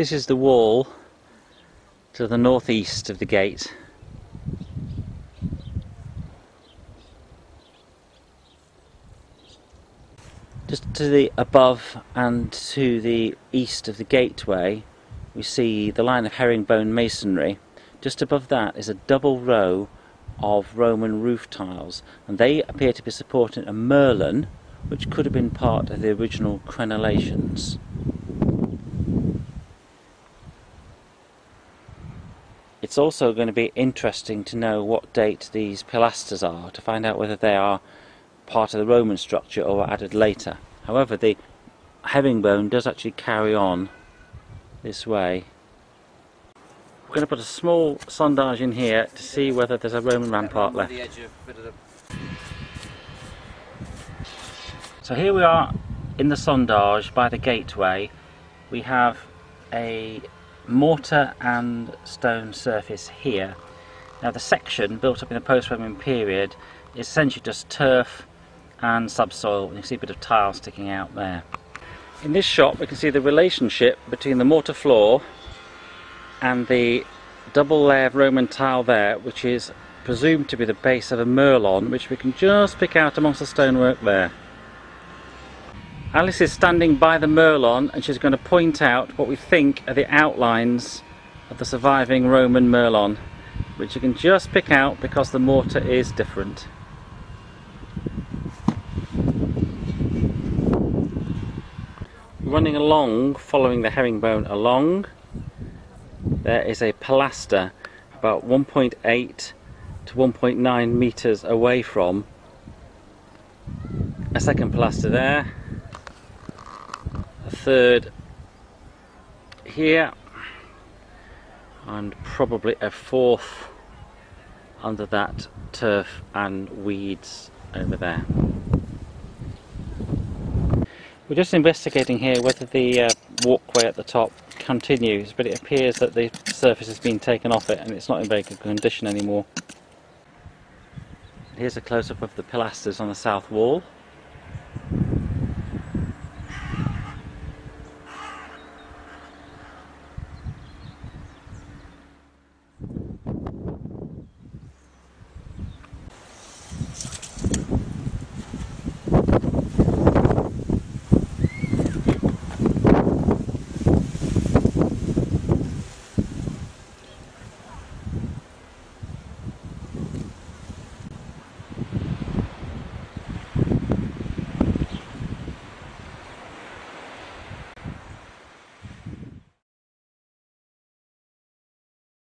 This is the wall to the northeast of the gate. Just to the above and to the east of the gateway we see the line of herringbone masonry. Just above that is a double row of Roman roof tiles and they appear to be supporting a merlon which could have been part of the original crenellations. It's also going to be interesting to know what date these pilasters are to find out whether they are part of the Roman structure or were added later. However, the herringbone does actually carry on this way. We're going to put a small sondage in here to see whether there's a Roman rampart left. So here we are in the sondage by the gateway. We have a mortar and stone surface here. Now the section built up in the post-Roman period is essentially just turf and subsoil. You can see a bit of tile sticking out there. In this shot we can see the relationship between the mortar floor and the double layer of Roman tile there which is presumed to be the base of a merlon which we can just pick out amongst the stonework there. Alice is standing by the merlon and she's going to point out what we think are the outlines of the surviving Roman merlon which you can just pick out because the mortar is different. Running along, following the herringbone along, there is a pilaster about 1.8 to 1.9 meters away from a second pilaster there third here and probably a fourth under that turf and weeds over there. We're just investigating here whether the uh, walkway at the top continues but it appears that the surface has been taken off it and it's not in very good condition anymore. Here's a close-up of the pilasters on the south wall.